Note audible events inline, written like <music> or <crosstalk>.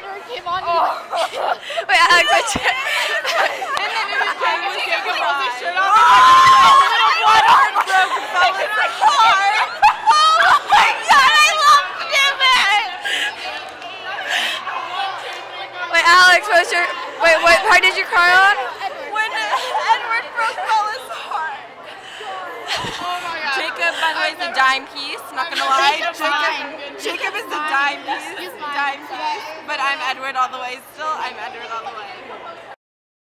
Came on. Oh. <laughs> <laughs> Wait, Alex, I checked. <laughs> and then it was Jacob was Jacob rolled his shirt off. One heart broke and fell in the car. Oh my god, I love Pivot! Wait, Alex, what was your. Wait, what part did you cry on? When Edward broke Bella's heart. Oh my god. Jacob, by the way, is a dime piece. Not gonna lie. Jacob's Jacob, fine. Jacob is the dime piece. He's fine. Dime piece. But I'm Edward all the way. Still, I'm Edward.